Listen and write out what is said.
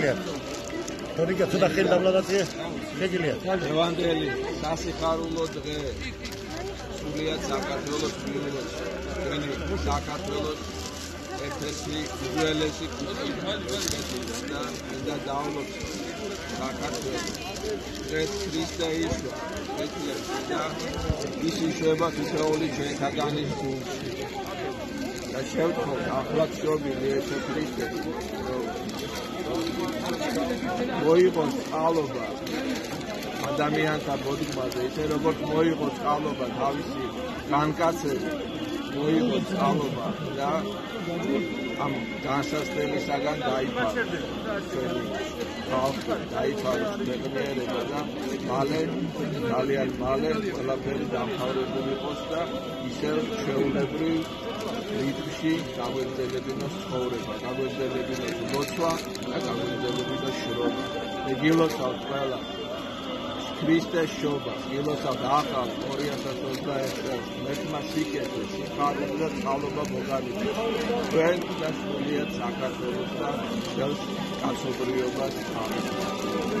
შეგიძლიათ თორიკა ცოტა ხელი დაბლადაცია შეგიძლიათ ლევანდელი სასიხარულო დღე. სულიად საქართველოს მიულოს საქართველოს ერთ-ერთი უძველესი კულტურა და და დაუნლოდ საქართველოს. ეს ქრისტე ისვა ეკლესია და ის იშვება თითოეული ჩვენთაგანის გულში და შევთხოვ ახლაც შობილი ეს ქრისტე მოიღოს წყალობა ადამიანთა ბოდიმაზე ისე როგორც მოიღოს წყალობა თავისი განკაცება მოიღოს წყალობა და ამ განსასწრებისაგან დაიფარა ჩვენი ხალხი დაიფარა მეღნიერება და მალე ძალიან მალე ყველაფერი დამთავრებული იყოს და ისევ შეულებრივ რიტმში დაგვეძლებინოს ცხოვრება, დაგვეძლებინოს ლოცვა და დაგვეძლებინოს შრომა. მეგილოსავთ ყველა ქრისტეს შობა, მიგილოსავთ ახალ 2021 წელს, მეთმა სიკეთე, სიხარული და წყალობა მოგალიფოს. ჩვენ და სულიად საქართველოს და ხელს კაცობრიობას ამის.